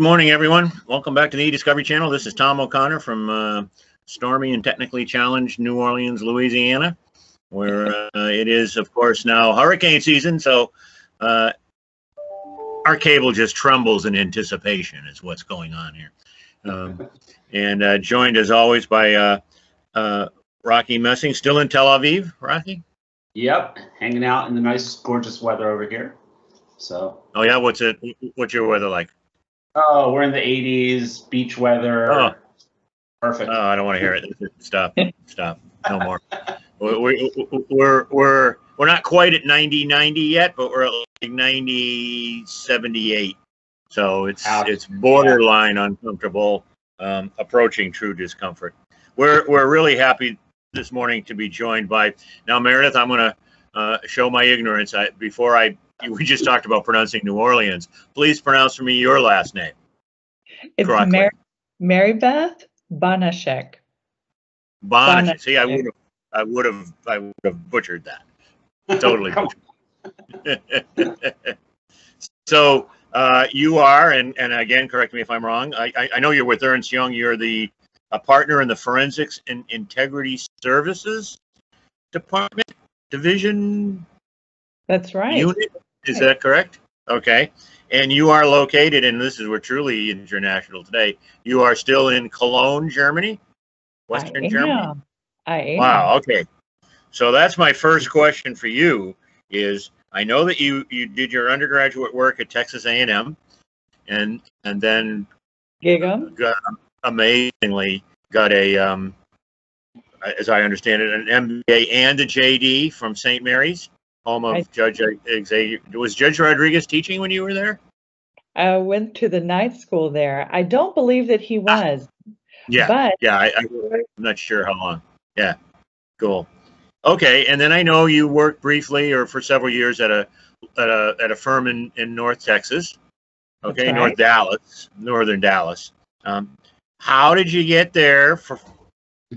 Good morning, everyone. Welcome back to the Discovery Channel. This is Tom O'Connor from uh, stormy and technically challenged New Orleans, Louisiana, where uh, it is, of course, now hurricane season. So uh, our cable just trembles in anticipation, is what's going on here. Um, and uh, joined, as always, by uh, uh, Rachi Messing, still in Tel Aviv. Rachi? Yep, hanging out in the nice, gorgeous weather over here. So. Oh yeah, what's it? What's your weather like? Oh, we're in the 80s, beach weather. Oh. Perfect. Oh, I don't want to hear it. Stop. Stop. No more. We're, we're, we're, we're not quite at 90, 90 yet, but we're at like 90, 78. So it's, Ouch. it's borderline uncomfortable, um, approaching true discomfort. We're, we're really happy this morning to be joined by, now Meribeth, I'm going to, uh, show my ignorance. I, before I, we just talked about pronouncing New Orleans. Please pronounce for me your last name. It's Correctly. Mary, Mary Beth Banashek. Bonnet. Bonnet. See, I would have, I would have, I would have butchered that. Totally. Come butchered. so uh, you are, and and again, correct me if I'm wrong. I I, I know you're with Ernst Young. You're the a partner in the Forensics and Integrity Services Department Division That's right. unit. Is that correct? Okay. And you are located, and this is we're truly international today. You are still in Cologne, Germany, Western I Germany. I am. Wow. Okay. So that's my first question for you. Is I know that you you did your undergraduate work at Texas A&M, and and then Gig'em. got, amazingly got a um, as I understand it, an MBA and a JD from St. Mary's, home of Right. Judge Xavier. Was Judge Rodriguez teaching when you were there? I went to the night school there. I don't believe that he was, Yeah. but Yeah. I, I, I'm not sure how long. Yeah. Cool. Okay. And then I know you worked briefly or for several years at a at a at a firm in in North Texas. Okay, That's North. Dallas, northern Dallas. Um, how did you get there for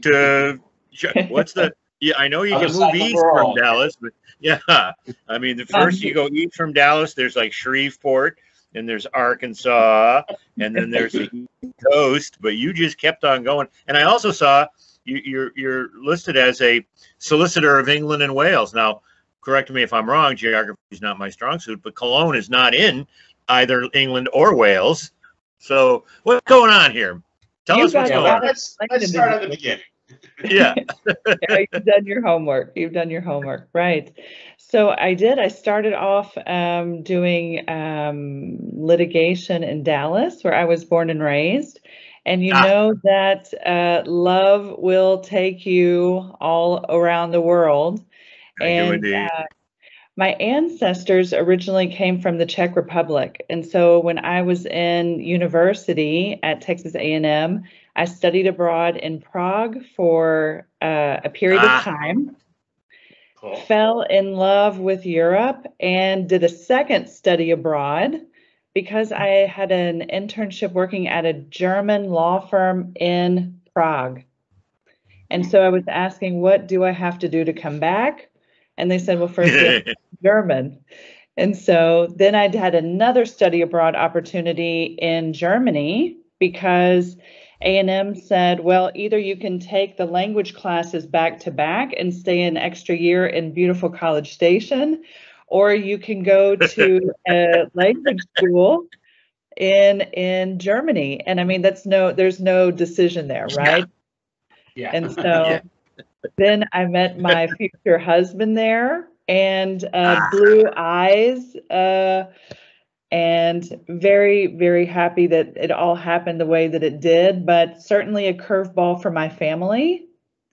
to what's the yeah, I know you can move east from. Dallas, but yeah, I mean, the first you um, go east from Dallas, there's like Shreveport, and there's Arkansas, and then there's the East Coast. But you just kept on going. And I also saw you, you're you're listed as a solicitor of England and Wales. Now, correct me if I'm wrong. Geography is not my strong suit, but Cologne is not in either England or Wales. So what's going on here? Tell You us what's going on. let's, let's start at the beginning. Yeah. You've done your homework. You've done your homework, right? So I did. I started off um, doing um, litigation in Dallas, where I was born and raised. And you Ah. know that uh, love will take you all around the world. I and indeed. uh, my ancestors originally came from the Czech Republic, and so when I was in university at Texas A&M, I studied abroad in Prague for uh, a period Ah. of time. Cool. Fell in love with Europe and did a second study abroad because I had an internship working at a German law firm in Prague. And so I was asking, what do I have to do to come back? And they said, well, first you have to learn German. And so then I'd had another study abroad opportunity in Germany because A&M said, well, either you can take the language classes back to back and stay an extra year in beautiful College Station, or you can go to a language school in in Germany. And I mean, that's no, there's no decision there, right? Yeah. And so Yeah. then I met my future husband there and uh, Ah. blue eyes. Uh, and very, very happy that it all happened the way that it did, but certainly a curveball for my family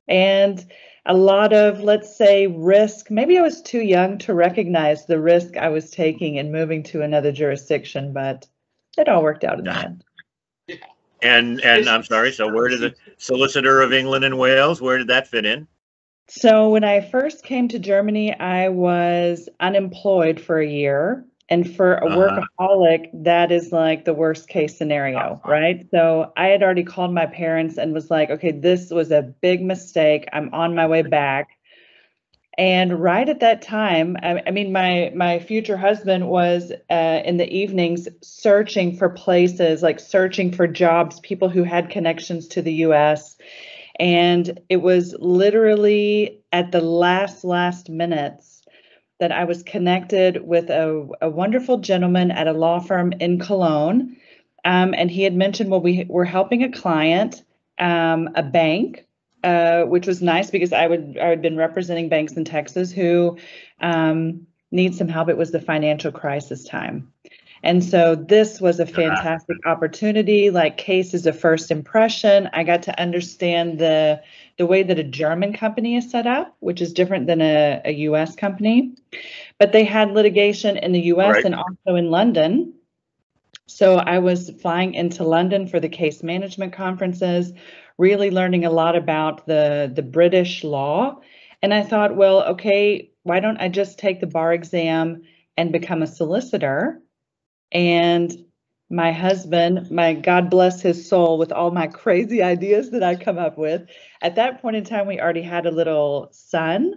and a lot of, let's say, risk. Maybe I was too young to recognize the risk I was taking in moving to another jurisdiction, but it all worked out in the end. And and I'm sorry. So where did the solicitor of England and Wales? Where did that fit in? So when I first came to Germany, I was unemployed for a year. And for a Uh-huh. workaholic, that is like the worst case scenario, right? So I had already called my parents and was like, okay, this was a big mistake. I'm on my way back. And right at that time, I, I mean, my my future husband was uh, in the evenings searching for places, like searching for jobs, people who had connections to the U.S. And it was literally at the last last minutes that I was connected with a, a wonderful gentleman at a law firm in Cologne. Um, and he had mentioned, well, we were helping a client, um, a bank, uh, which was nice because I would I had been representing banks in Texas who um, need some help. It was the financial crisis time. And so this was a uh-huh. fantastic opportunity, like cases a first impression. I got to understand the the way that a German company is set up, which is different than a, a US company. But they had litigation in the US Right. and also in London. So I was flying into London for the case management conferences, really learning a lot about the, the British law. And I thought, well, okay, why don't I just take the bar exam and become a solicitor? And my husband, my God bless his soul, with all my crazy ideas that I come up with, at that point in time, we already had a little son.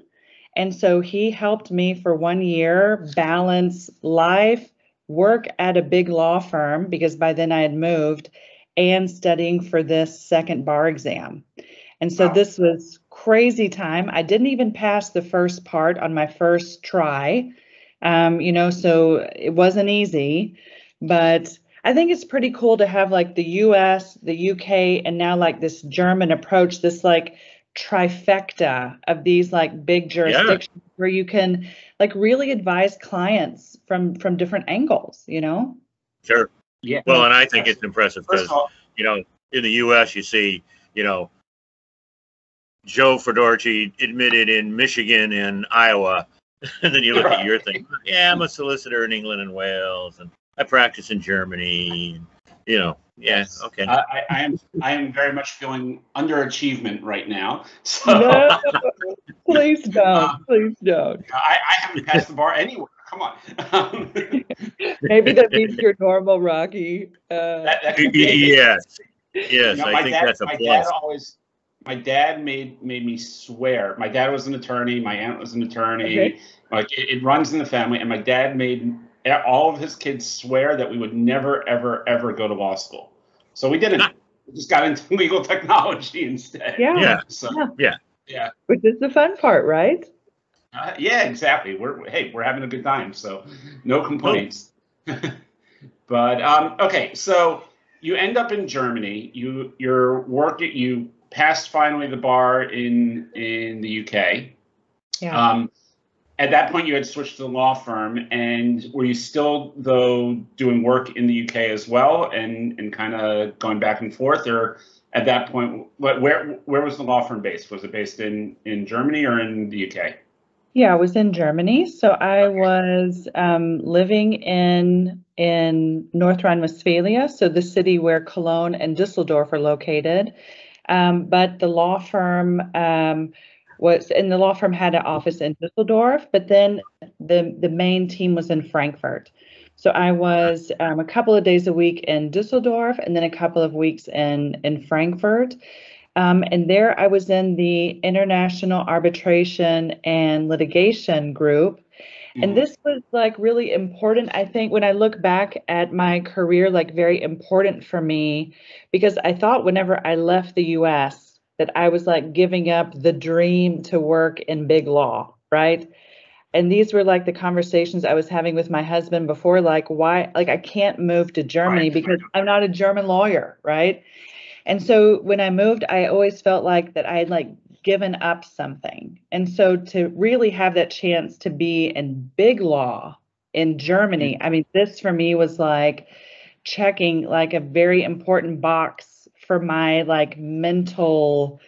And so he helped me for one year balance life, work at a big law firm, because by then I had moved, and studying for this second bar exam. And so Wow. this was crazy time. I didn't even pass the first part on my first try. Um, you know, so it wasn't easy, but I think it's pretty cool to have like the US, the UK, and now like this German approach, this like trifecta of these like big jurisdictions where you can like really advise clients from from different angles, you know? Sure. Yeah. Well, and I think it's impressive because you know, in the U.S., you see, you know, Joe Fedorci admitted in Michigan and Iowa, and then you look at your thing. Yeah, I'm a solicitor in England and Wales, and I practice in Germany. And, you know, yeah, Yes. okay. I, I- I am I am very much feeling underachievement right now. So No, please Um, don't, please don't. I, I haven't passed the bar anywhere. Come on. Um, Maybe that means you're normal, Rachi. Uh, that, that Y- could be. y- yes, yes, You know, I think dad, that's a my plus. dad always, my dad made made me swear. My dad was an attorney. My aunt was an attorney. Okay. Like it, it runs in the family. And my dad made all of his kids swear that we would never, ever, ever go to law school. So we didn't. we just got into legal technology instead. yeah, Yeah. So Yeah. yeah, which is the fun part, right? uh, yeah, exactly. We're hey, we're having a good time. So no complaints. but um, okay, so you end up in Germany. You your work you passed finally the bar in in the UK. Yeah. Um, at that point, you had switched to the law firm, and were you still though doing work in the UK as well, and and kind of going back and forth, or at that point, what, where where was the law firm based? Was it based in in Germany or in the UK? Yeah, I was in Germany. So I was um, living in in North Rhine-Westphalia, so the city where Cologne and Düsseldorf are located. Um, but the law firm um, was, and the law firm had an office in Düsseldorf, but then the the main team was in Frankfurt. So I was um, a couple of days a week in Düsseldorf, and then a couple of weeks in in Frankfurt. Um, and there I was in the International Arbitration and Litigation Group. Mm-hmm. And this was like really important. I think when I look back at my career, like very important for me, because I thought whenever I left the US that I was like giving up the dream to work in big law, right? And these were like the conversations I was having with my husband before, like, why, like, I can't move to Germany Right. because I'm not a German lawyer, right? And so when I moved, I always felt like that I had like given up something. And so to really have that chance to be in big law in Germany, I mean, this for me was like checking like a very important box for my like mental,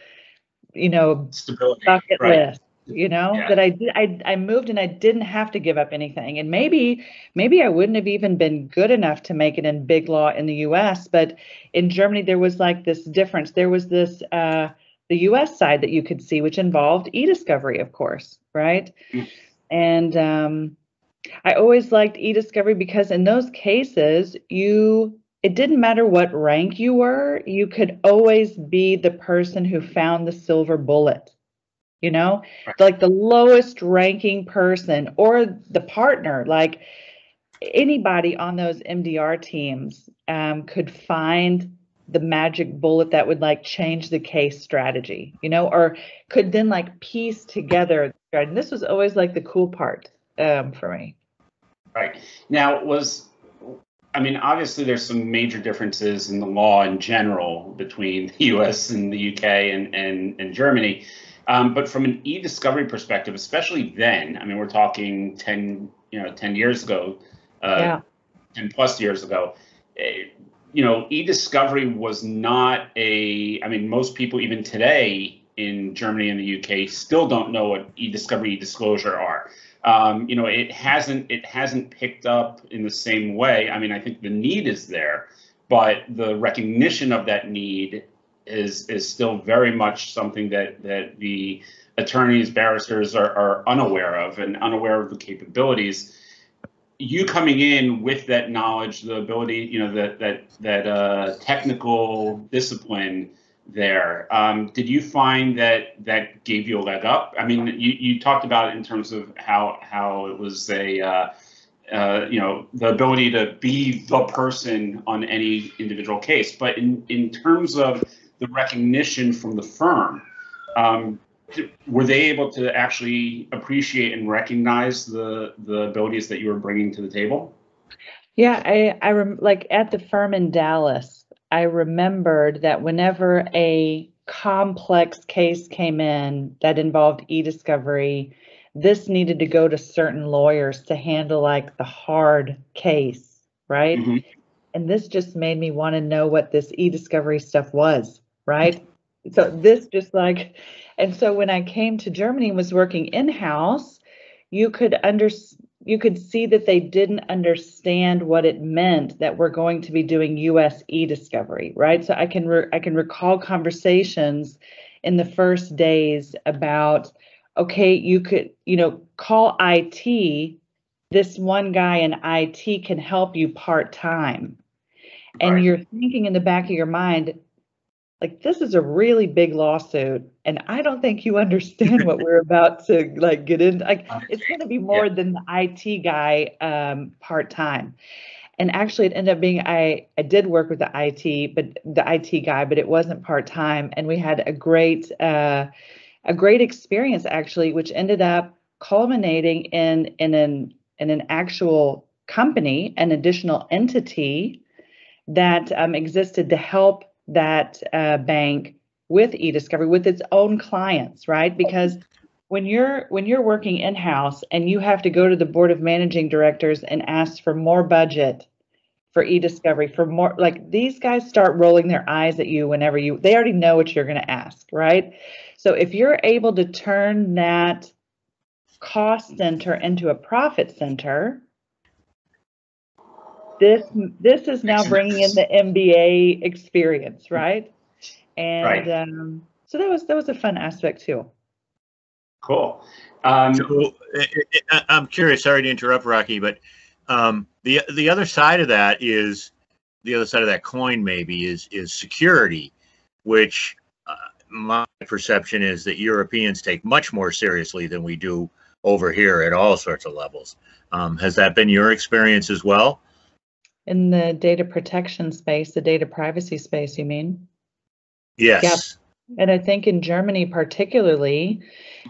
you know, Stability. bucket right. list you know Yeah. that i did I, I moved and i didn't have to give up anything and maybe maybe i wouldn't have even been good enough to make it in big law in the us but in germany there was like this difference there was this uh the us side that you could see which involved e-discovery of course right Mm. and um i always liked e-discovery because in those cases you it didn't matter what rank you were you could always be the person who found the silver bullet you know, Right. like the lowest ranking person or the partner, like anybody on those MDR teams um, could find the magic bullet that would like change the case strategy, you know, or could then like piece together. And this was always like the cool part um, for me. Right. Now, was, I mean, obviously there's some major differences in the law in general between the US and the UK and, and, and Germany. Um, but from an e-discovery perspective, especially then, I mean, we're talking 10, you know, 10 years ago, uh, Yeah. 10 plus years ago, eh, you know, e-discovery was not a, I mean, most people even today in Germany and the UK still don't know what e-discovery, e-disclosure are. Um, you know, it hasn't it hasn't picked up in the same way. I mean, I think the need is there, but the recognition of that need is is still very much something that that the attorneys, barristers are, are unaware of and unaware of the capabilities. You coming in with that knowledge, the ability, you know, that that that uh, technical discipline there. Um, did you find that that gave you a leg up? I mean, you, you talked about in terms of how how it was a uh, uh, you know the ability to be the person on any individual case, but in in terms of the recognition from the firm. Um, were they able to actually appreciate and recognize the the abilities that you were bringing to the table? Yeah, I, I rem- like at the firm in Dallas, I remembered that whenever a complex case came in that involved e-discovery, this needed to go to certain lawyers to handle like the hard case, right? Mhm. And this just made me want to know what this e-discovery stuff was, right? So this just like, and so when I came to Germany and was working in-house, you could under, you could see that they didn't understand what it meant that we're going to be doing US e-discovery, right? So I can re- I can recall conversations in the first days about okay, you could, you know, call IT. This one guy in IT can help you part-time. And Right. you're thinking in the back of your mind, like this is a really big lawsuit and i don't think you understand what we're about to like get into like it's going to be more than the it guy um part-time. And actually it ended up being i i did work with the it but the it guy but it wasn't part-time and we had a great uh a great experience actually which ended up culminating in in an in an actual company an additional entity that um, existed to help that uh, bank with e-discovery with its own clients right? Because when you're when you're working in-house and you have to go to the board of managing directors and ask for more budget for e-discovery for more like these guys start rolling their eyes at you whenever you they already know what you're going to ask right? So if you're able to turn that cost center into a profit center this this is now bringing in the MBA experience, right? And Right. um, so that was that was a fun aspect too. Cool. Um, So I- I- I'm curious. Sorry to interrupt, Rachi, but um, the the other side of that is the other side of that coin. Maybe is is security, which uh, my perception is that Europeans take much more seriously than we do over here at all sorts of levels. Um, has that been your experience as well? In the data protection space, the data privacy space, you mean? Yes. And I think in Germany, particularly,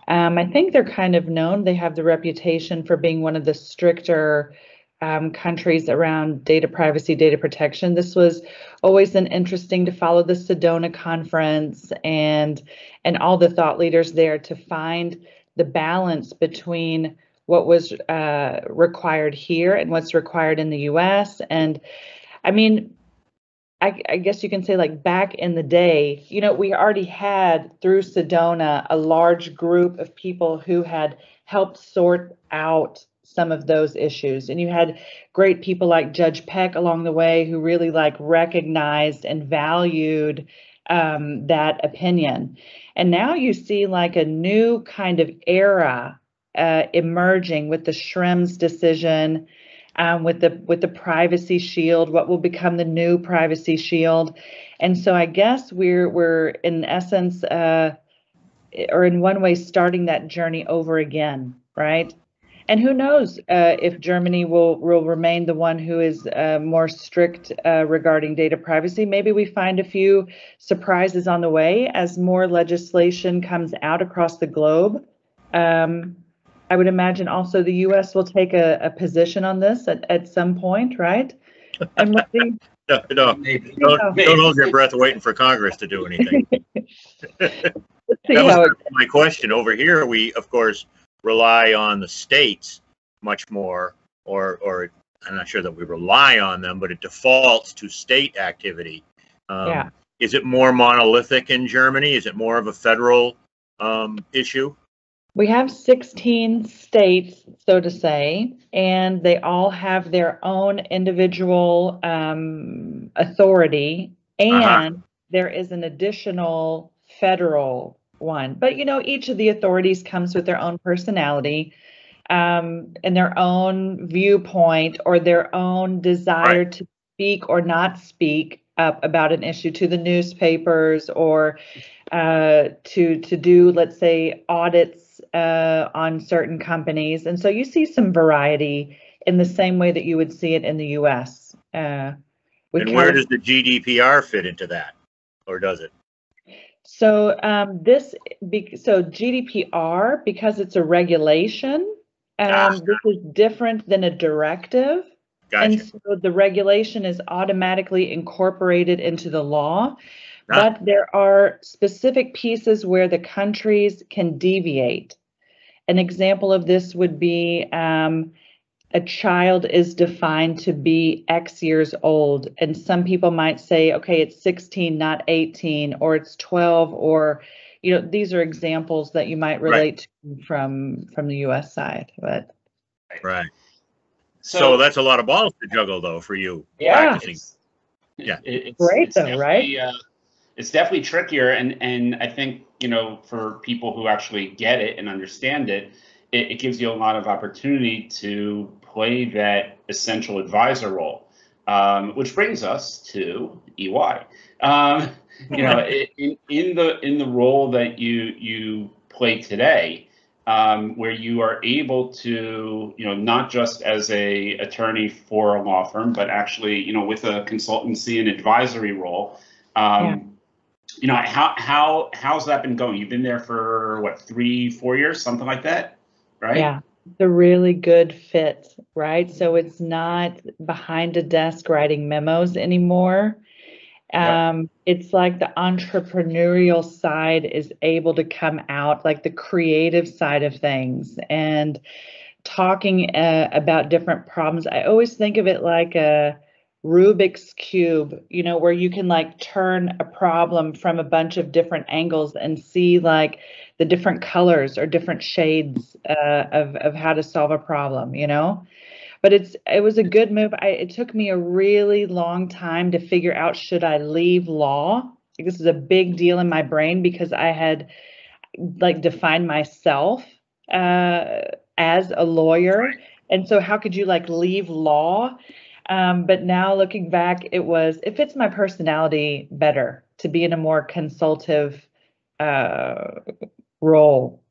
um, I think they're kind of known. They have the reputation for being one of the stricter um, countries around data privacy, data protection. This was always an interesting to follow the Sedona conference and and all the thought leaders there to find the balance between what was uh, required here and what's required in the U.S. And I mean, I, I guess you can say like back in the day, you know, we already had through Sedona a large group of people who had helped sort out some of those issues. And you had great people like Judge Peck along the way who really like recognized and valued um, that opinion. And now you see like a new kind of era uh, emerging with the Schrems decision um, with the with the privacy shield, what will become the new privacy shield, and so I guess we're we're in essence uh, or in one way starting that journey over again, right? And who knows uh, if Germany will will remain the one who is uh, more strict uh, regarding data privacy? Maybe we find a few surprises on the way as more legislation comes out across the globe. Um, I would imagine also the U.S. will take a, a position on this at, at some point, right? And we'll see. No, no, Maybe. don't, don't hold your breath waiting for Congress to do anything. That how it was my question. Over here, we, of course, rely on the states much more, or, or I'm not sure that we rely on them, but it defaults to state activity. Um, Yeah. Is it more monolithic in Germany? Is it more of a federal um, issue? We have 16 states, so to say, and they all have their own individual um, authority, Uh-huh. and there is an additional federal one. But you know, each of the authorities comes with their own personality um, and their own viewpoint or their own desire to speak or not speak up about an issue to the newspapers or uh, to to do, let's say, audits uh, on certain companies. And so you see some variety in the same way that you would see it in the U.S. Uh, And where does the GDPR fit into that? Or does it? So um, this, be, so GDPR, because it's a regulation, Ah. um, this is different than a directive. And so the regulation is automatically incorporated into the law. Ah. But there are specific pieces where the countries can deviate. An example of this would be um, a child is defined to be X years old. And some people might say, okay, it's 16, not 18, or it's 12, or, you know, these are examples that you might Right. relate to from from the US side. But Right. So, So that's a lot of balls to juggle though for you Yeah. practicing. It's- Yeah. it- it's, Great it's though, right? definitely, uh, it's definitely trickier, and and I think you know for people who actually get it and understand it, it, it gives you a lot of opportunity to play that essential advisor role, um, which brings us to EY. Um, you know, in, in the in the role that you you play today, um, where you are able to, you know, not just as a attorney for a law firm, but actually, you know, with a consultancy and advisory role. Um. You know, how how how's that been going? You've been there for what three, four years, something like that, right? Yeah, it's a really good fit, right? So it's not behind a desk writing memos anymore. Yeah. Um, it's like the entrepreneurial side is able to come out, like the creative side of things, and talking uh, about different problems. I always think of it like a Rubik's cube, you know, where you can like turn a problem from a bunch of different angles and see like the different colors or different shades uh, of of how to solve a problem, you know. But it's it was a good move. I, it took me a really long time to figure out should I leave law. Like, this is a big deal in my brain because I had like defined myself uh, as a lawyer, and so how could you like leave law? Um, but now looking back, it was it fits my personality better to be in a more consultative uh, role.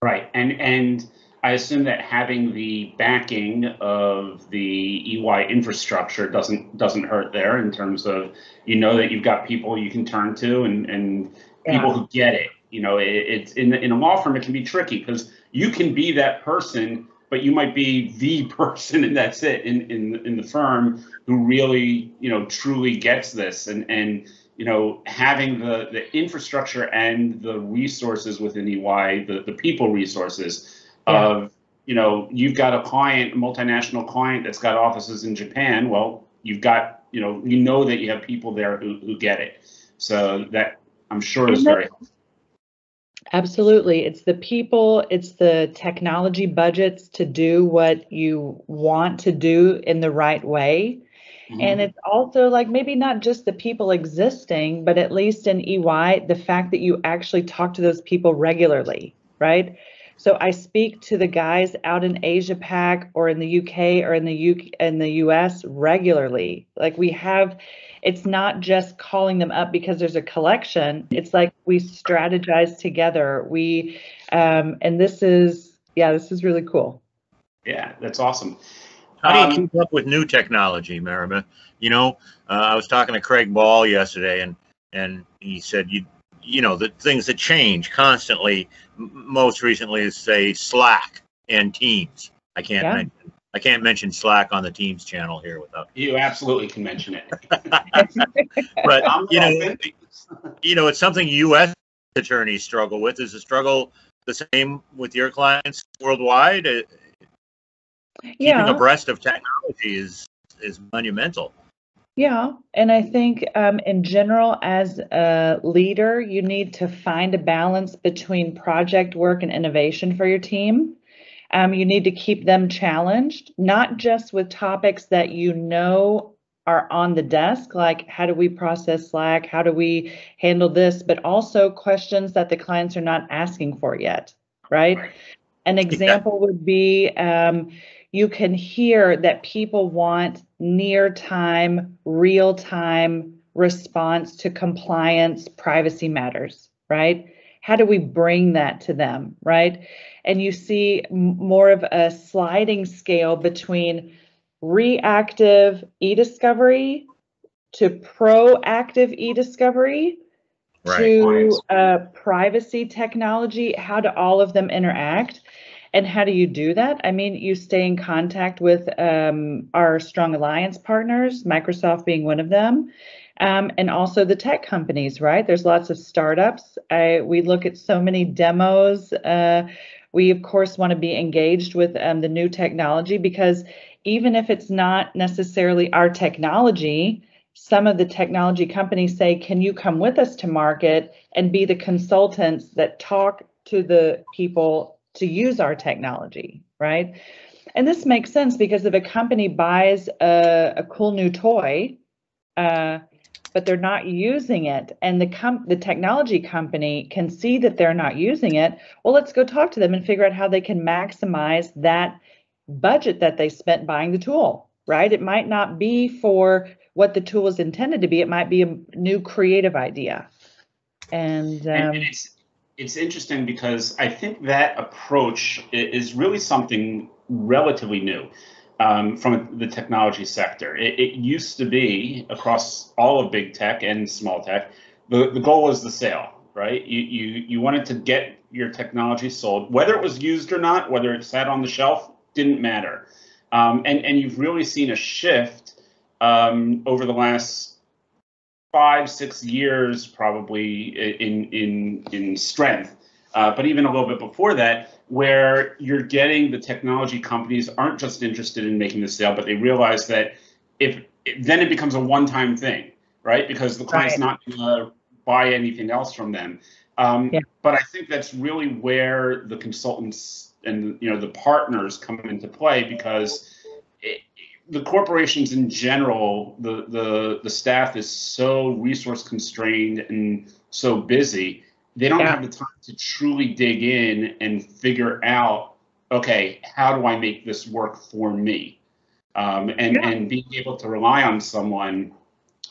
Right, and and I assume that having the backing of the EY infrastructure doesn't doesn't hurt there in terms of you know that you've got people you can turn to and and people who get it. You know, it, it's in in a law firm it can be tricky because you can be that person, but you might be the person and that's it in in in the firm who really you know truly gets this. And and you know having the the infrastructure and the resources within EY, the the people resources Yeah. of you know you've got a client a multinational client that's got offices in japan. Well you've got you know you know that you have people there who, who get it. So that i'm sure is very Absolutely. It's the people, it's the technology budgets to do what you want to do in the right way. Mm-hmm. And it's also like maybe not just the people existing, but at least in EY, the fact that you actually talk to those people regularly, right? So I speak to the guys out in Asia Pac or in the UK or in the UK in the US regularly. Like we have it's not just calling them up because there's a collection. It's like we strategize together. We, um, and this is, yeah, this is really cool. Yeah, that's awesome. How do you Um, keep up with new technology, Marima? You know, uh, I was talking to Craig Ball yesterday, and and he said you you know the things that change constantly. M- most recently is say Slack and Teams. I can't Yeah. mention I can't mention Slack on the Teams channel here without. You absolutely can mention it. But I'm you know, you know, it's something U.S. attorneys struggle with. Is the struggle the same with your clients worldwide? Uh, Keeping abreast of technology is is monumental. Yeah, and I think um, in general, as a leader, you need to find a balance between project work and innovation for your team. Um, you need to keep them challenged, not just with topics that you know are on the desk, like how do we process Slack, how do we handle this, but also questions that the clients are not asking for yet, right? Right. An example would be um, you can hear that people want near time, real time response to compliance, privacy matters, right? How do we bring that to them, right? And you see more of a sliding scale between reactive e discovery to proactive e discovery Right. to uh, privacy technology. How do all of them interact? And how do you do that? I mean, you stay in contact with um, our strong alliance partners, Microsoft being one of them, um, and also the tech companies, right? There's lots of startups. I, we look at so many demos. Uh, we, of course, want to be engaged with um, the new technology because even if it's not necessarily our technology, some of the technology companies say, can you come with us to market and be the consultants that talk to the people to use our technology, right? And this makes sense because if a company buys a, a cool new toy, uh, but they're not using it, and the com- the technology company can see that they're not using it, well, let's go talk to them and figure out how they can maximize that budget that they spent buying the tool, right? It might not be for what the tool is intended to be. It might be a new creative idea. And, um, and it's it's interesting because I think that approach is really something relatively new um, from the technology sector. It, it used to be across all of big tech and small tech, the, the goal was the sale, right? You, you you wanted to get your technology sold, whether it was used or not, whether it sat on the shelf, didn't matter. Um, and and you've really seen a shift um, over the last five, six years probably in in in strength, uh, but even a little bit before that, where you're getting the technology companies aren't just interested in making the sale, but they realize that if then it becomes a one-time thing, right? Because the client's Right. not going to buy anything else from them. Um, Yeah. But I think that's really where the consultants and you know the partners come into play because it, the corporations in general, the, the the staff is so resource constrained and so busy, they don't Yeah. have the time to truly dig in and figure out, okay, how do I make this work for me? Um, and Yeah. and being able to rely on someone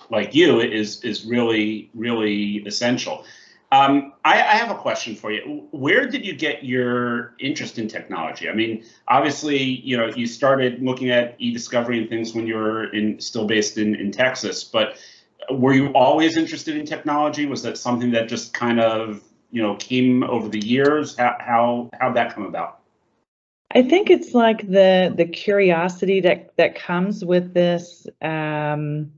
like you is is really really essential. Um, I, I have a question for you. Where did you get your interest in technology? I mean, obviously, you know, you started looking at e-discovery and things when you were in still based in, in Texas, but were you always interested in technology? Was that something that just kind of, you know, came over the years? How how how'd that come about? I think it's like the the curiosity that that comes with this um,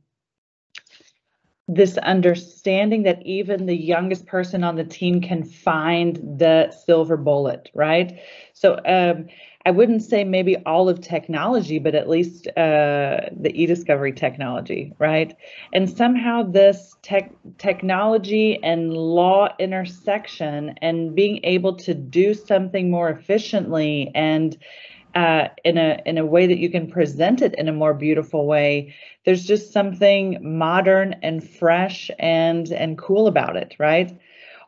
this understanding that even the youngest person on the team can find the silver bullet, right? So um, I wouldn't say maybe all of technology, but at least uh, the e-discovery technology, right? And somehow this tech technology and law intersection and being able to do something more efficiently and uh, in a in a way that you can present it in a more beautiful way. There's just something modern and fresh and and cool about it, right?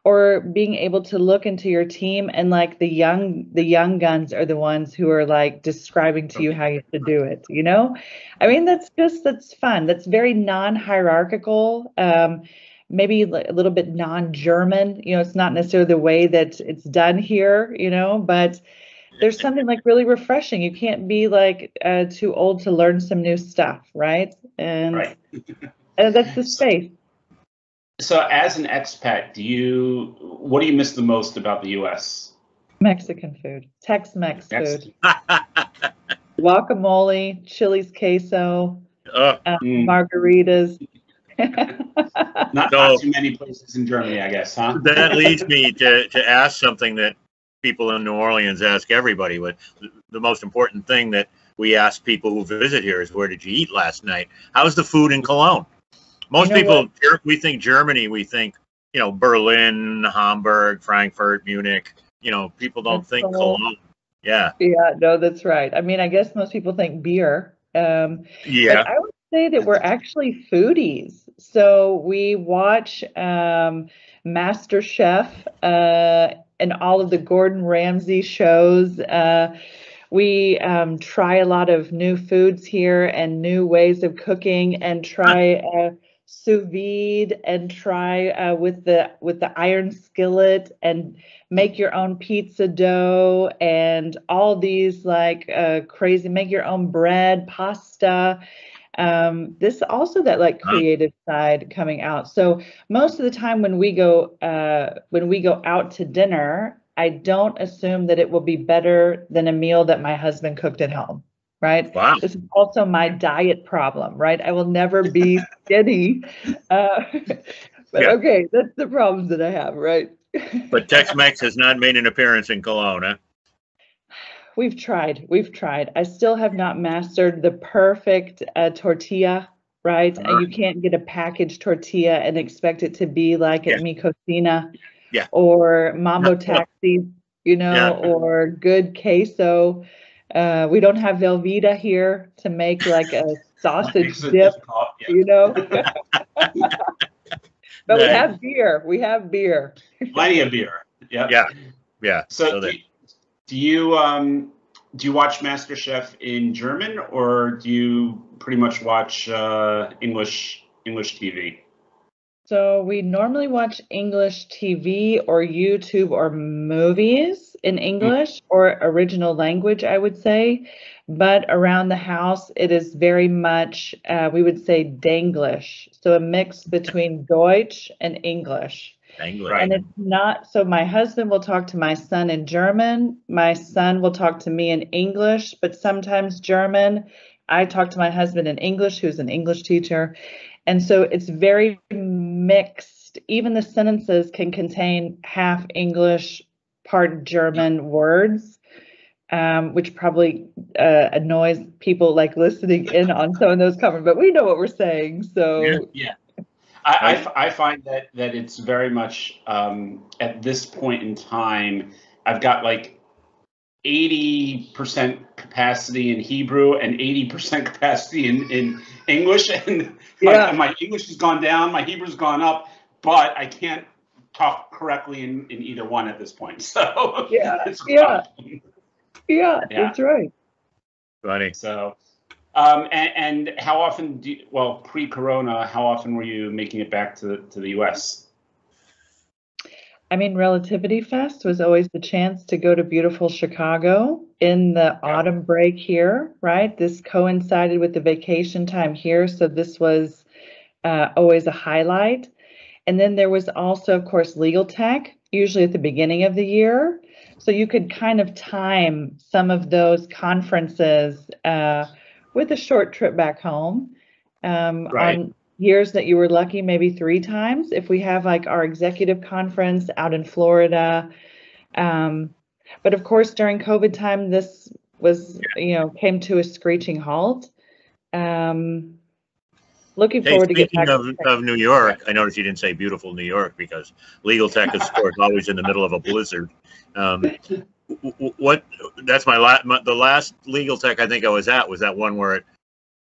Or being able to look into your team and like the young the young guns are the ones who are like describing to you how you should do it you know? I mean that's just that's fun. That's very non-hierarchical um, maybe a little bit non-german you know it's not necessarily the way that it's done here you know but there's something like really refreshing. You can't be like uh, too old to learn some new stuff right? And, Right. and that's the space So, as an expat, do you what do you miss the most about the U.S.? mexican food tex-mex Mex- food guacamole chili's queso uh, Mm. margaritas Not, So- not too many places in Germany, I guess, huh? that leads me to, to ask something that people in New Orleans ask everybody. But the most important thing that we ask people who visit here is, "Where did you eat last night?" How's the food in Cologne? Most You know people, Ger- we think Germany, we think you know Berlin, Hamburg, Frankfurt, Munich. You know, people don't And think Cologne. Cologne. Yeah, yeah no that's right i mean i guess most people think beer um, yeah. But I would say that we're actually foodies. So we watch um, Master Chef uh, and all of the Gordon Ramsay shows. Uh, we um, try a lot of new foods here and new ways of cooking, and try uh, sous vide and try uh, with the with the iron skillet and make your own pizza dough and all these like uh, crazy make your own bread pasta. Um, this also that like creative side coming out. So most of the time when we go uh, when we go out to dinner i don't assume that it will be better than a meal that my husband cooked at home right Wow. this is also my diet problem right i will never be skinny uh, but Yeah. okay that's the problems that i have right But Tex-Mex has not made an appearance in Cologne. Huh? We've tried. We've tried. I still have not mastered the perfect uh, tortilla, right? And you can't get a packaged tortilla and expect it to be like at Mi Cocina Yeah. or Mambo. Taxi, you know, Yeah. or good queso. Uh, we don't have Velveeta here to make like a sausage Makes dip, difficult, yeah. you know. but we have beer. We have beer. Plenty of beer. Yeah. Yeah. Yeah. So, So do, you- do you um do you watch MasterChef in German or do you pretty much watch uh, English English TV? So we normally watch English TV or YouTube or movies in English or original language, I would say. But around the house, it is very much, uh, we would say, Denglish. So a mix between Deutsch and English. English. And it's not, so my husband will talk to my son in German. My son will talk to me in English, but sometimes German. I talk to my husband in English, who's an English teacher. And so it's very mixed. Even the sentences can contain half English, part German words, um, which probably uh, annoys people like listening in on some of those comments. But we know what we're saying. So Yeah. Yeah. I, I I find that that it's very much um, at this point in time, I've got like 80% capacity in Hebrew and 80% capacity in, in English. And my, Yeah. my English has gone down, my Hebrew's gone up, but I can't talk correctly in, in either one at this point. So Yeah, it's yeah. yeah, Yeah. that's right. Funny. So, um, and, and how often do you, well, pre-corona, how often were you making it back to, to the US? I mean, Relativity Fest was always the chance to go to beautiful Chicago in the autumn break here, right? This coincided with the vacation time here, so this was uh, always a highlight. And then there was also, of course, Legal Tech, usually at the beginning of the year. So you could kind of time some of those conferences uh, with a short trip back home. Um, Right. On years that you were lucky, maybe three times. If we have like our executive conference out in Florida. Um, but of course, during COVID time, this was, you know, came to a screeching halt. Um, looking Hey, forward to get speaking back. of, of New York, I noticed you didn't say beautiful New York because legal tech is of course always in the middle of a blizzard. Um, w- w- what that's my, la- my the last legal tech I think I was at was that one where it,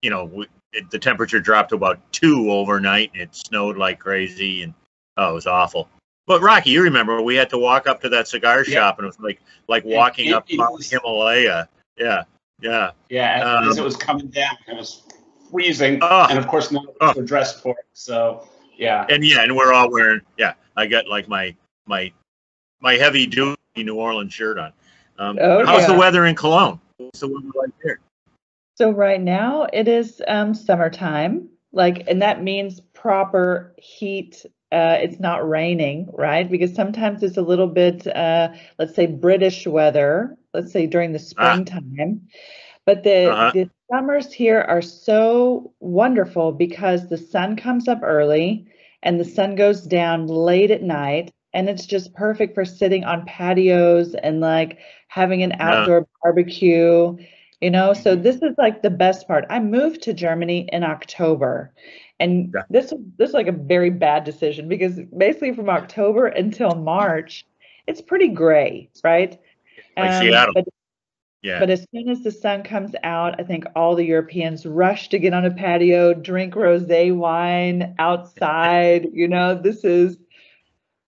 you know, it, the temperature dropped to about two overnight and it snowed like crazy and oh, it was awful. But Rachi, you remember we had to walk up to that cigar Yeah. shop, and it was like like walking it- up it Mount was- Himalaya. Yeah, yeah. Yeah, as Um, it was coming down, it was freezing, Oh. and of course none of Oh. us were dressed for it. So yeah, And yeah, and we're all wearing. Yeah, I got like my my my heavy duty New Orleans shirt on. Um, Oh, how's the weather in Cologne? What's the weather like there? So right now it is um, summertime, like, and that means proper heat. Uh, it's not raining, right? Because sometimes it's a little bit, uh, let's say, British weather. Let's say during the Ah. But the Uh-huh. the summers here are so wonderful because the sun comes up early and the sun goes down late at night, and it's just perfect for sitting on patios and like having an Yeah. outdoor barbecue you know so this is like the best part i moved to germany in october and Yeah. this this is like a very bad decision because basically from october until march it's pretty gray right Like Seattle. but, Yeah, but as soon as the sun comes out i think all the europeans rush to get on a patio drink rosé wine outside you know this is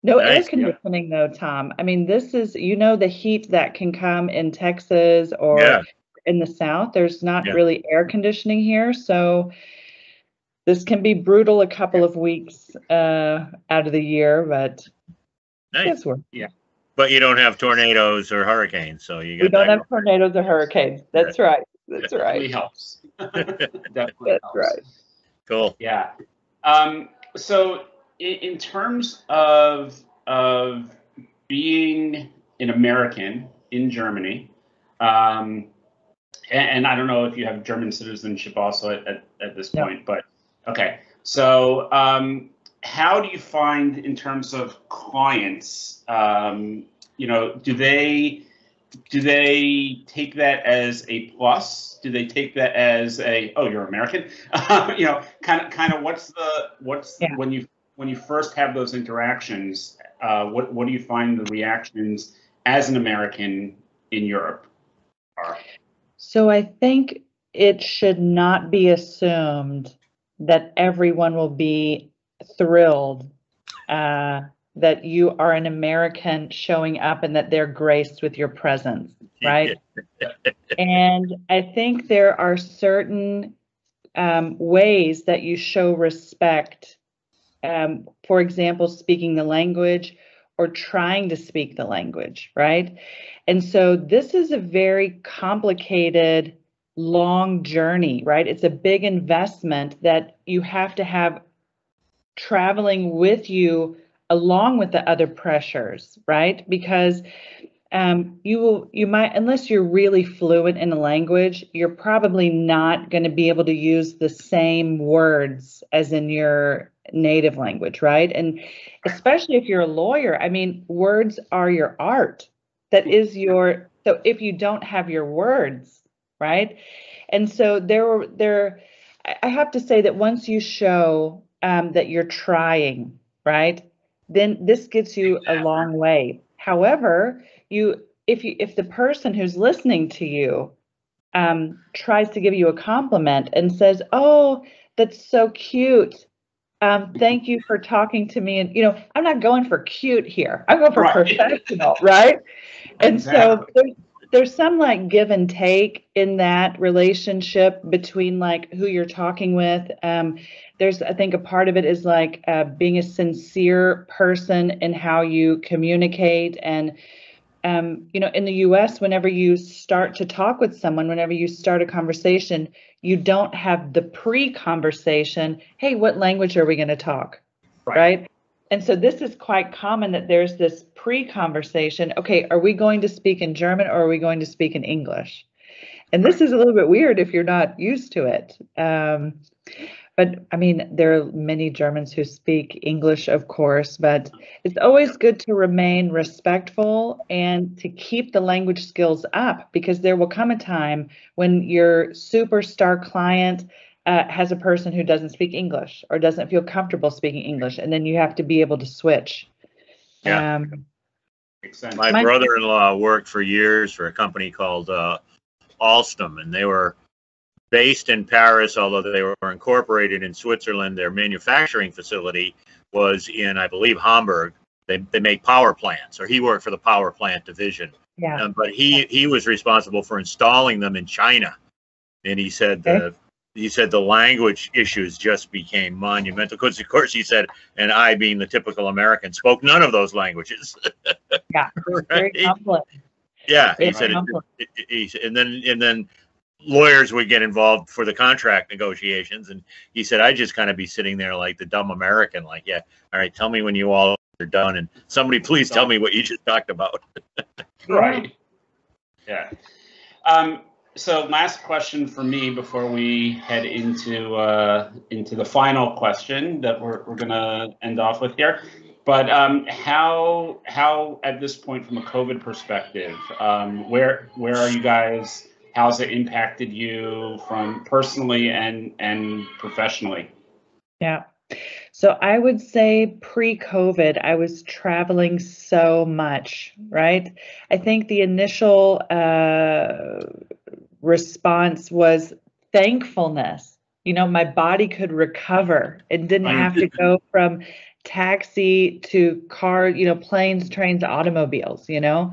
no air Nice, yeah. conditioning though tom i mean this is you know the heat that can come in texas or yeah. in the south there's not Yeah. really air conditioning here so this can be brutal a couple of weeks uh out of the year but Nice. it's worth But you don't have tornadoes or hurricanes, so you got we don't that have tornadoes or hurricanes that's right that's definitely right helps. definitely that's helps. right Cool. Yeah. Um, so in, in terms of of being an American in Germany, um, and, and I don't know if you have German citizenship also at, at, at this No. point, but okay. So um, how do you find in terms of clients? Um, you know, do they do they take that as a plus? Do they take that as a oh you're American? you know, kind of kind of what's the what's Yeah. when you when you first have those interactions? Uh, what what do you find the reactions as an American in Europe are? so i think it should not be assumed that everyone will be thrilled uh, that you are an american showing up and that they're graced with your presence right And I think there are certain um, ways that you show respect. Um, for example, speaking the language or trying to speak the language, right? And so this is a very complicated, long journey, right? It's a big investment that you have to have traveling with you along with the other pressures, right? Because um, you will you might unless you're really fluent in a language you're probably not going to be able to use the same words as in your native language right? And especially if you're a lawyer i mean words are your art. That is your so if you don't have your words right? And so there were there I- have to say that once you show um, that you're trying right then this gets you a long way. However you if you if the person who's listening to you um, tries to give you a compliment and says oh that's so cute. Um, thank you for talking to me and you know i'm not going for cute here. I'm going for Right. professional right? And so Exactly. there's, there's some like give and take in that relationship between like who you're talking with. Um, there's i think a part of it is like uh, being a sincere person in how you communicate. And um, you know in the us whenever you start to talk with someone whenever you start a conversation you don't have the pre-conversation hey what language are we going to talk? Right. right and so this is quite common that there's this pre-conversation okay are we going to speak in german or are we going to speak in english? And this is a little bit weird if you're not used to it. Um, but i mean there are many germans who speak english of course but it's always good to remain respectful and to keep the language skills up because there will come a time when your superstar client uh, has a person who doesn't speak English or doesn't feel comfortable speaking English, and then you have to be able to switch. Yeah. Um, Makes sense. My My- brother-in-law worked for years for a company called uh, Alstom, and they were based in Paris, although they were incorporated in Switzerland. Their manufacturing facility was in, I believe, Hamburg. they, they make power plants, or he worked for the power plant division. Yeah. Um, but he he was responsible for installing them in China, and he said Okay. the he said the language issues just became monumental. Because of course he said, and I, being the typical American, spoke none of those languages. Yeah. Very Right? complex. Yeah, he said, it, it, it- he said- and then and then lawyers would get involved for the contract negotiations, and he said, I just kind of be sitting there like the dumb American, like, yeah, all right, tell me when you all are done, and somebody please tell me what you just talked about. Right. Yeah. Um, so last question for me before we head into uh, into the final question that we're, we're gonna end off with here. But um, how how at this point from a COVID perspective, um, where where are you guys? How's it impacted you from personally and and professionally? Yeah. So I would say pre COVID, I was traveling so much, right? I think the initial uh, response was thankfulness. You know, my body could recover and didn't have to go from taxi to car, you know, planes, trains, automobiles, you know?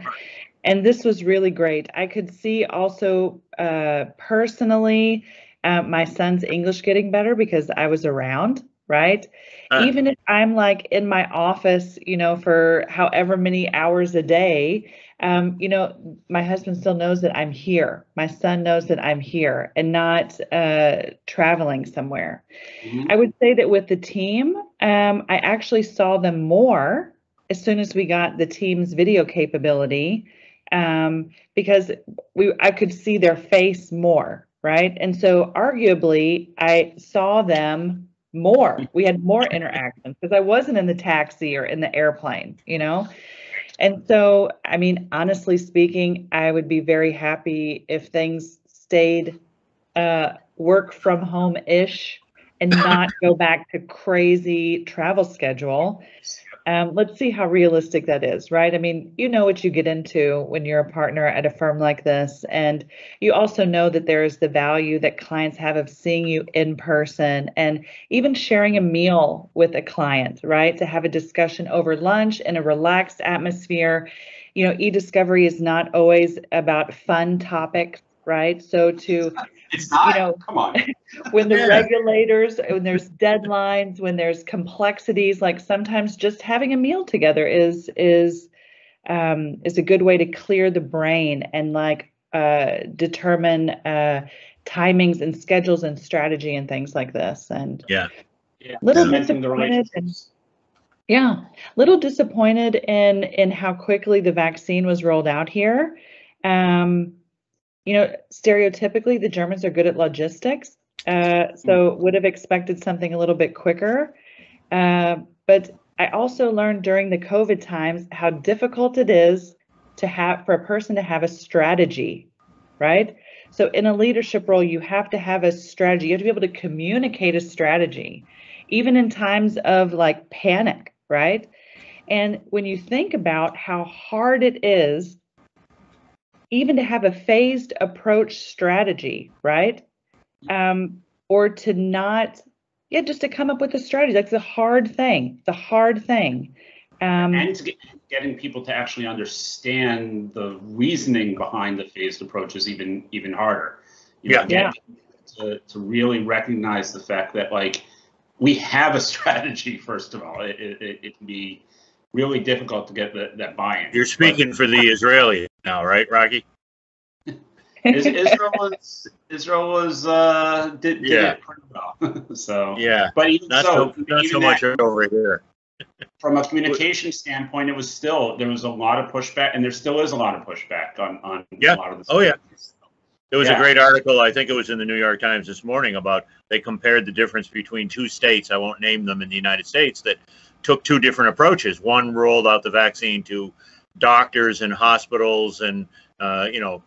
And this was really great. I could see also uh, personally uh, my son's English getting better because I was around, right? Uh. Even if I'm like in my office, you know, for however many hours a day, um, you know, my husband still knows that I'm here. My son knows that I'm here and not uh, traveling somewhere. I would say that with the team, um, I actually saw them more as soon as we got the Teams video capability, um, because we I could see their face more, right? And so arguably, I saw them more. We had more interactions because I wasn't in the taxi or in the airplane, you know. And so, I mean, honestly speaking, I would be very happy if things stayed uh, work from home ish and not go back to crazy travel schedule. Um, let's see how realistic that is, right? I mean, you know what you get into when you're a partner at a firm like this, and you also know that there is the value that clients have of seeing you in person and even sharing a meal with a client, right? To have a discussion over lunch in a relaxed atmosphere. You know, e-discovery is not always about fun topics, right? So to It's not. You know, Come on. when the Yeah. regulators, when there's deadlines, when there's complexities, like sometimes just having a meal together is is um, is a good way to clear the brain and like uh, determine uh, timings and schedules and strategy and things like this. And Yeah. yeah. Little Cementing the disappointed relationships. yeah, little disappointed in in how quickly the vaccine was rolled out here. Um, you know, stereotypically, the Germans are good at logistics, uh, so would have expected something a little bit quicker. Uh, but I also learned during the COVID times how difficult it is to have for a person to have a strategy, right? So in a leadership role, you have to have a strategy. You have to be able to communicate a strategy, even in times of like panic, right? And when you think about how hard it is even to have a phased approach strategy, right? Um, or to not, yeah, just to come up with a strategy. That's a hard thing. The hard thing. Um, and to get, getting people to actually understand the reasoning behind the phased approach is even even harder. You know, Yeah. To, to really recognize the fact that like we have a strategy. First of all, it it, it, it can be really difficult to get the, that buy-in. You're speaking for the Israeli now, right, Rachi? Is, Israel was Israel was uh, did, did Yeah. it pretty well. so, Yeah, but even not so, so not even so that- much over here. from a communication standpoint, it was still there was a lot of pushback, and there still is a lot of pushback on on Yeah. a lot of the. Oh, yeah. There was a great article, I think it was in the New York Times this morning, about they compared the difference between two states, I won't name them in the United States, that took two different approaches. One rolled out the vaccine to doctors and hospitals and, uh, you know,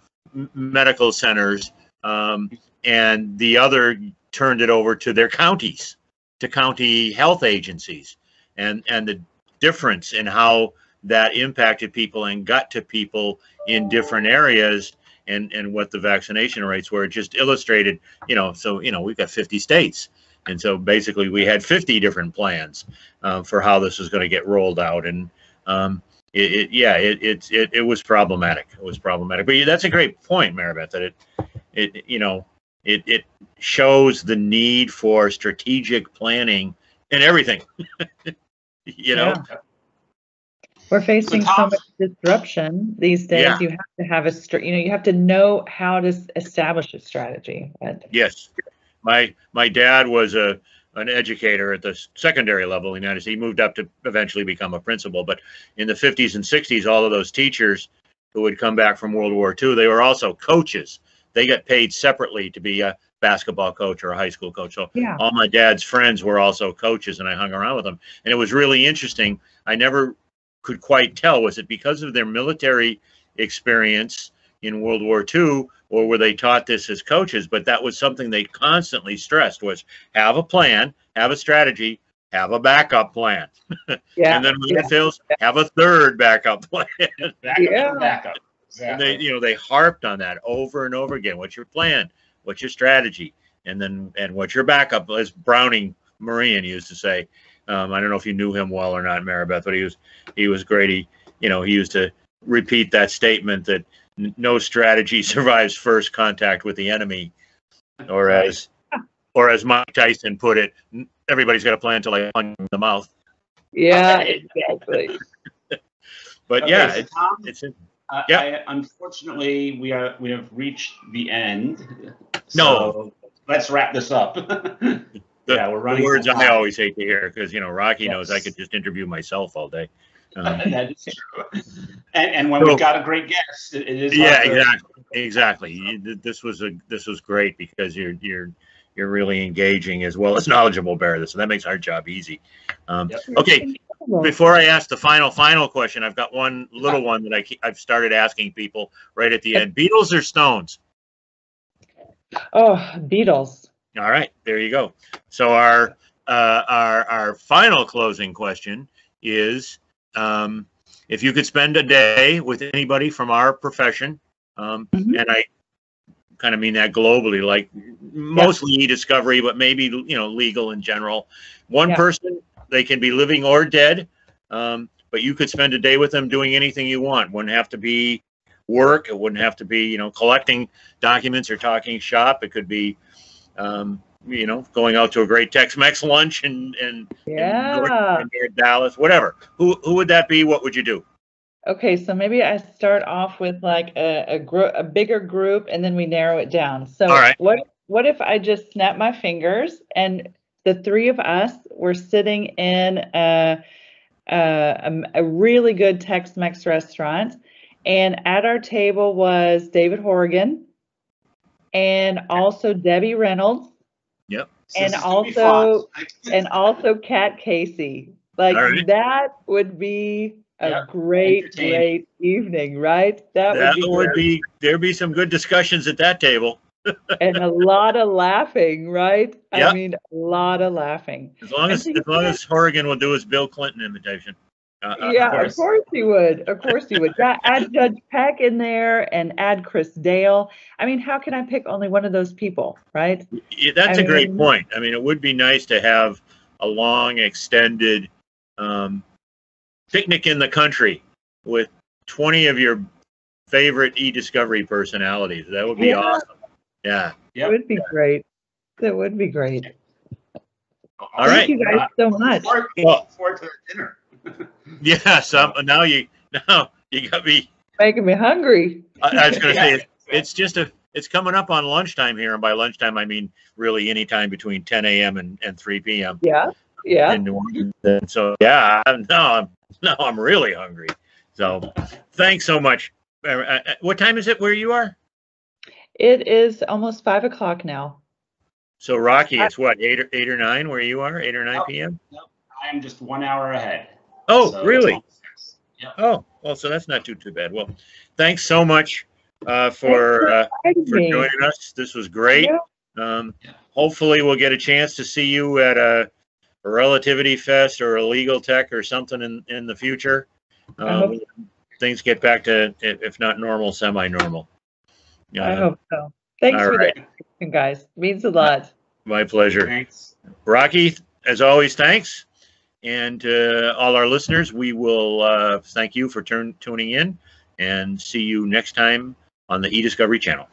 medical centers, um, and the other turned it over to their counties, to county health agencies. And, and the difference in how that impacted people and got to people in different areas and and what the vaccination rates were. Just illustrated, you know, so you know we've got 50 states, and so basically we had 50 different plans uh, for how this was going to get rolled out, and um, it, it yeah, it, it it it was problematic. It was problematic. But that's a great point, Meribeth. That it it you know it it shows the need for strategic planning and everything. you know. Yeah. We're facing so Tom- much disruption these days. Yeah. You have to have a, str- you know, you have to know how to establish a strategy. But Yes, my my dad was a an educator at the secondary level in the United States. He moved up to eventually become a principal, but in the 50s and 60s, all of those teachers who would come back from World War II, they were also coaches. They got paid separately to be a basketball coach or a high school coach. So yeah, all my dad's friends were also coaches, and I hung around with them, and it was really interesting. I never could quite tell was it because of their military experience in World War II, or were they taught this as coaches? But that was something they constantly stressed: was have a plan, have a strategy, have a backup plan, yeah, and then when yeah. it fails, have a third backup plan. Backup, Yeah. backup. And they, you know, they harped on that over and over again. What's your plan? What's your strategy? And then, and what's your backup? As Browning Marean used to say, um, I don't know if you knew him well or not, Meribeth, but he was, he was great. He, you know, he used to repeat that statement that n- no strategy survives first contact with the enemy, or as, or as Mike Tyson put it, everybody's got a plan until I punch in the mouth. yeah, exactly. But Okay, yeah, so it's, Tom, it's, I- yeah. I- unfortunately, we are we have reached the end. No. Let's wrap this up. the, yeah, we're the running. words I always hate to hear because you know Rachi knows I could just interview myself all day. Um, that is true. And, and when So- we've got a great guest, it, it is. yeah, hard to- exactly, exactly. This was a this was great because you're you're you're really engaging as well as knowledgeable, Barry. So that makes our job easy. Um, Yep. Okay, before I ask the final final question, I've got one little one that I ke- I've started asking people right at the end: Beatles or Stones? Oh, Beatles. All right, there you go. So our uh, our our final closing question is: um, if you could spend a day with anybody from our profession, um, Mhm. and I kind of mean that globally, like mostly e-discovery, but maybe you know legal in general. One Yeah. person, they can be living or dead, um, but you could spend a day with them doing anything you want. Wouldn't have to be work. It wouldn't have to be you know collecting documents or talking shop. It could be um, you know going out to a great Tex-Mex lunch and and in North- Yeah. in Dallas, whatever. Who who would that be? What would you do? Okay, so maybe I start off with like a a, gro- a bigger group, and then we narrow it down. So All right. what what if I just snap my fingers and the three of us were sitting in a a, a, really good Tex-Mex restaurant, and at our table was David Horrigan, and also Debbie Reynolds, And this is gonna be also- and also Cat Casey. Like right. that would be a great, great evening, right? That, That would be would be there'd be some good discussions at that table. and a lot of laughing, right? Yep. I mean, a lot of laughing. As long as as long as Horrigan will do his Bill Clinton imitation. Uh, uh, yeah, of of course. course he would. Of course he would. Add Judge Peck in there and add Chris Dale. I mean, how can I pick only one of those people, right? Yeah, that's I a great point. I mean, it would be nice to have a long, extended um, picnic in the country with 20 of your favorite e-discovery personalities. That would be Yeah. awesome. Yeah. Yep. It would be great. That would be great. All right. Thank you guys so much. Forward, Well- forward to the dinner. Yeah. Some now you now you got me. Making me hungry. I, I was going to say it, it's just a it's coming up on lunchtime here, and by lunchtime I mean really any time between 10 a.m. and, and 3 p.m. Yeah, yeah. in New Orleans. And so yeah, I'm, now I'm now I'm really hungry. So thanks so much. Uh, uh, What time is it where you are? It is almost five o'clock now. So Rachi, it's what eight or eight or nine where you are? Eight or nine Oh. p.m. I am just one hour ahead. Oh, So really? almost. Yep. Oh, well, so that's not too too bad. Well, thanks so much uh, for uh, for joining us. This was great. Um, Yeah. hopefully, we'll get a chance to see you at a, a Relativity Fest or a Legal Tech or something in in the future. I Um, hope things get back to, if if not normal, semi-normal. I Uh, hope so. Thanks for right. the guys. Means a lot. My pleasure. Thanks. Rachi, as always, thanks. And uh, all our listeners, we will uh, thank you for turn, tuning in and see you next time on the eDiscovery channel.